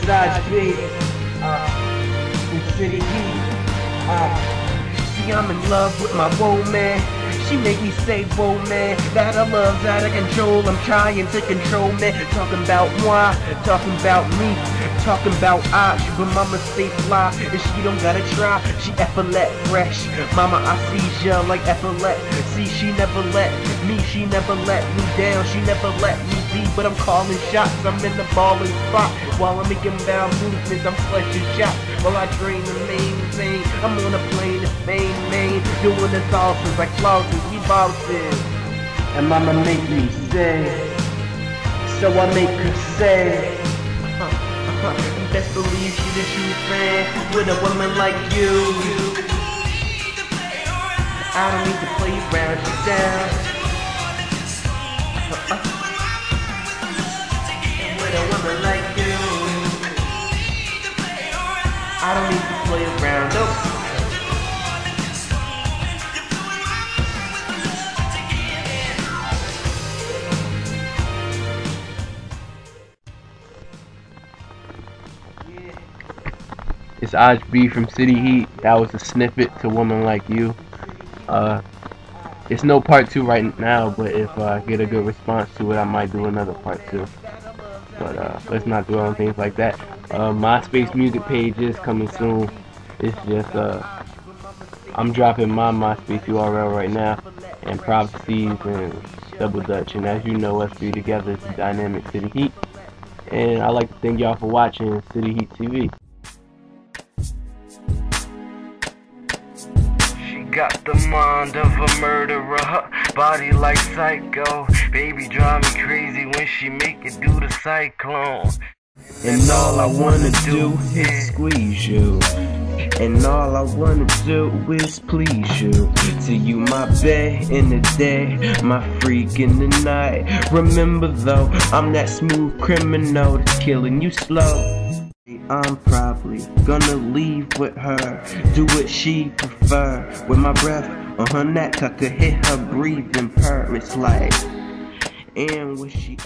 Besides B, uh, from Citi Heat. Uh, see, I'm in love with my woman. She make me say, whoa man, that I love's out of control. I'm trying to control me. Talking about why, talking about me, talking about I. But mama stay fly, and she don't gotta try. She epaulet fresh. Mama, I see ya like epaulet. See, she never let me, she never let me down. She never let me be, but I'm calling shots. I'm in the balling spot while I'm making bound movements. I'm fleshing shots while I drain the main vein. I'm on a plane, main main, doing the sauces like flosses. We bosses, and mama make me say, so I make her say. Best believe she the true fan with a woman like you. I don't need to play around, you down. It's Aj B from Citi Heat. That was a snippet to Woman Like You. Uh, it's no part two right now, but if uh, I get a good response to it, I might do another part two. But uh, let's not dwell on things like that. Uh, MySpace music page is coming soon. It's just uh, I'm dropping my MySpace URL right now, and Prophecies and Duble Dutch. And as you know, us three together is Dynamic Citi Heat. And I'd like to thank y'all for watching Citi Heat TV. Got the mind of a murderer, body like psycho. Baby drive me crazy when she make it do the cyclone. And all I wanna do is squeeze you. And all I wanna do is please you. To you, my bae in the day, my freak in the night. Remember though, I'm that smooth criminal killing you slow. I'm probably gonna leave with her, do what she prefer. With my breath on her neck, I could hit her breathing purr. It's like, and when she.